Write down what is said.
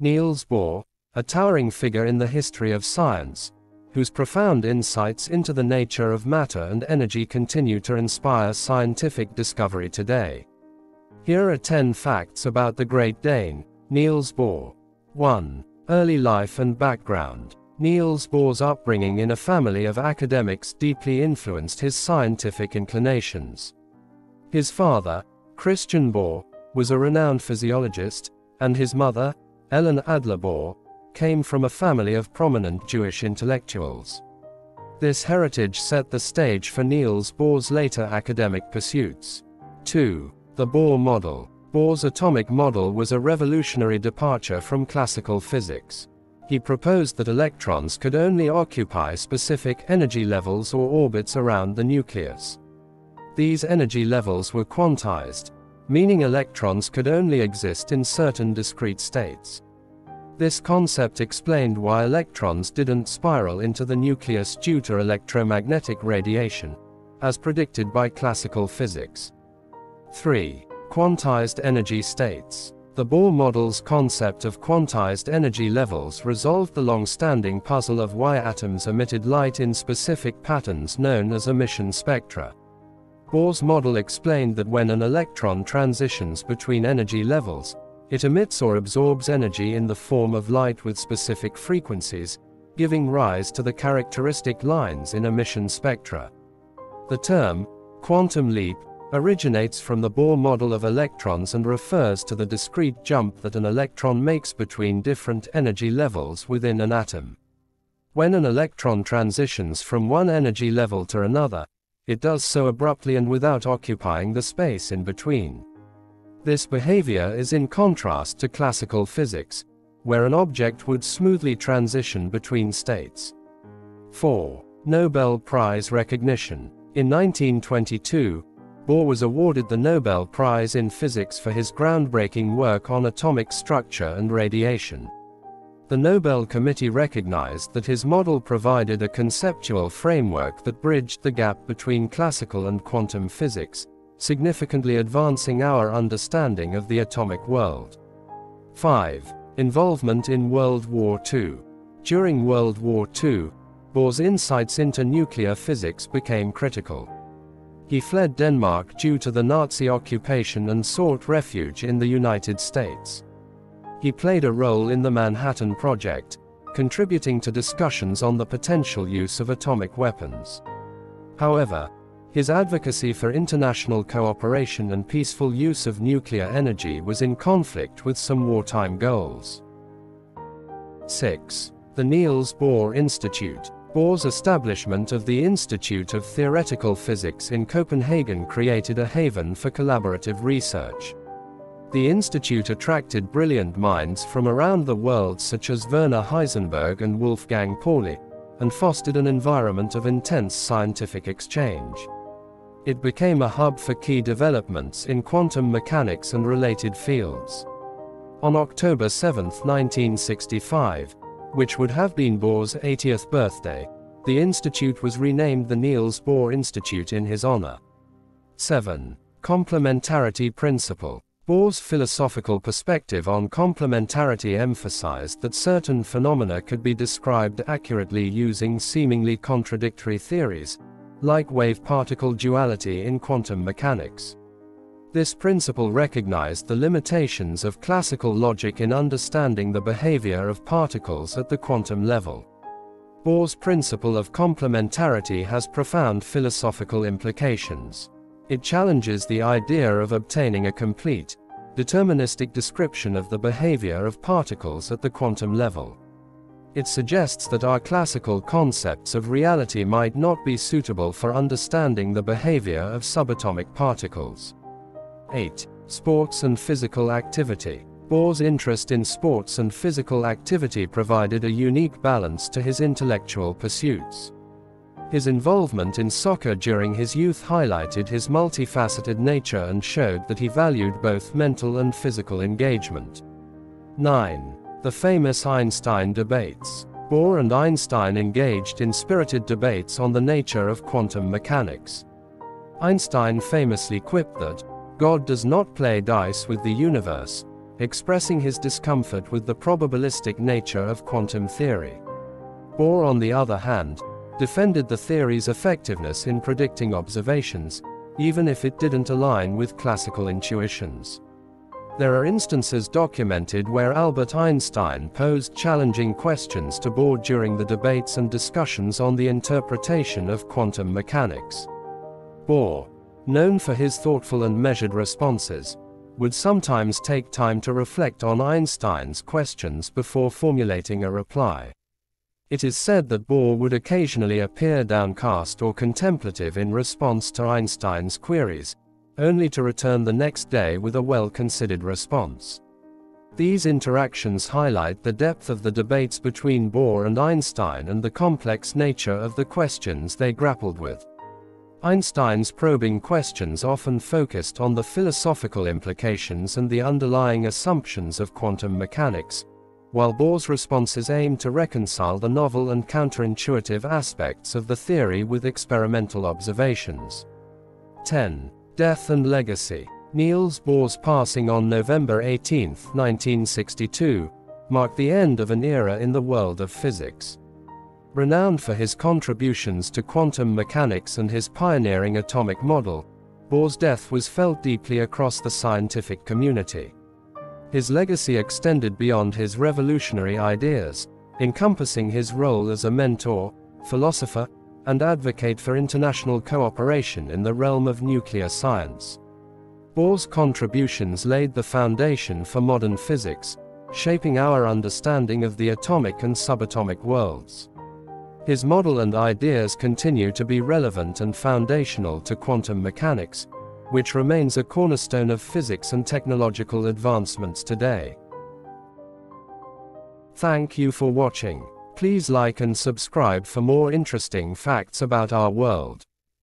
Niels Bohr, a towering figure in the history of science, whose profound insights into the nature of matter and energy continue to inspire scientific discovery today. Here are 10 facts about the Great Dane, Niels Bohr. 1. Early life and background. Niels Bohr's upbringing in a family of academics deeply influenced his scientific inclinations. His father, Christian Bohr, was a renowned physiologist, and his mother, Ellen Adler Bohr, came from a family of prominent Jewish intellectuals. This heritage set the stage for Niels Bohr's later academic pursuits. 2. The Bohr model. Bohr's atomic model was a revolutionary departure from classical physics. He proposed that electrons could only occupy specific energy levels or orbits around the nucleus. These energy levels were quantized, meaning electrons could only exist in certain discrete states. This concept explained why electrons didn't spiral into the nucleus due to electromagnetic radiation, as predicted by classical physics. 3. Quantized energy states. The Bohr model's concept of quantized energy levels resolved the long-standing puzzle of why atoms emitted light in specific patterns known as emission spectra. Bohr's model explained that when an electron transitions between energy levels, it emits or absorbs energy in the form of light with specific frequencies, giving rise to the characteristic lines in emission spectra. The term, quantum leap, originates from the Bohr model of electrons and refers to the discrete jump that an electron makes between different energy levels within an atom. When an electron transitions from one energy level to another, it does so abruptly and without occupying the space in between. This behavior is in contrast to classical physics, where an object would smoothly transition between states. 4. Nobel Prize recognition. In 1922, Bohr was awarded the Nobel Prize in Physics for his groundbreaking work on atomic structure and radiation. The Nobel Committee recognized that his model provided a conceptual framework that bridged the gap between classical and quantum physics, significantly advancing our understanding of the atomic world. 5. Involvement in World War II. During World War II, Bohr's insights into nuclear physics became critical. He fled Denmark due to the Nazi occupation and sought refuge in the United States. He played a role in the Manhattan Project, contributing to discussions on the potential use of atomic weapons. However, his advocacy for international cooperation and peaceful use of nuclear energy was in conflict with some wartime goals. 6. The Niels Bohr Institute Bohr's establishment of the Institute of Theoretical Physics in Copenhagen created a haven for collaborative research. The institute attracted brilliant minds from around the world such as Werner Heisenberg and Wolfgang Pauli, and fostered an environment of intense scientific exchange. It became a hub for key developments in quantum mechanics and related fields. On October 7, 1965, which would have been Bohr's 80th birthday, the institute was renamed the Niels Bohr Institute in his honor. 7. Complementarity Principle Bohr's philosophical perspective on complementarity emphasized that certain phenomena could be described accurately using seemingly contradictory theories, like wave-particle duality in quantum mechanics. This principle recognized the limitations of classical logic in understanding the behavior of particles at the quantum level. Bohr's principle of complementarity has profound philosophical implications. It challenges the idea of obtaining a complete, deterministic description of the behavior of particles at the quantum level. It suggests that our classical concepts of reality might not be suitable for understanding the behavior of subatomic particles. 8. Sports and physical activity. Bohr's interest in sports and physical activity provided a unique balance to his intellectual pursuits. His involvement in soccer during his youth highlighted his multifaceted nature and showed that he valued both mental and physical engagement. 9. The famous Einstein debates. Bohr and Einstein engaged in spirited debates on the nature of quantum mechanics. Einstein famously quipped that, God does not play dice with the universe, expressing his discomfort with the probabilistic nature of quantum theory. Bohr, on the other hand, defended the theory's effectiveness in predicting observations, even if it didn't align with classical intuitions. There are instances documented where Albert Einstein posed challenging questions to Bohr during the debates and discussions on the interpretation of quantum mechanics. Bohr, known for his thoughtful and measured responses, would sometimes take time to reflect on Einstein's questions before formulating a reply. It is said that Bohr would occasionally appear downcast or contemplative in response to Einstein's queries, only to return the next day with a well-considered response. These interactions highlight the depth of the debates between Bohr and Einstein and the complex nature of the questions they grappled with. Einstein's probing questions often focused on the philosophical implications and the underlying assumptions of quantum mechanics, while Bohr's responses aimed to reconcile the novel and counterintuitive aspects of the theory with experimental observations. 10. Death and Legacy. Niels Bohr's passing on November 18, 1962, marked the end of an era in the world of physics. Renowned for his contributions to quantum mechanics and his pioneering atomic model, Bohr's death was felt deeply across the scientific community. His legacy extended beyond his revolutionary ideas, encompassing his role as a mentor, philosopher, and advocate for international cooperation in the realm of nuclear science. Bohr's contributions laid the foundation for modern physics, shaping our understanding of the atomic and subatomic worlds. His model and ideas continue to be relevant and foundational to quantum mechanics, which remains a cornerstone of physics and technological advancements today. Thank you for watching. Please like and subscribe for more interesting facts about our world.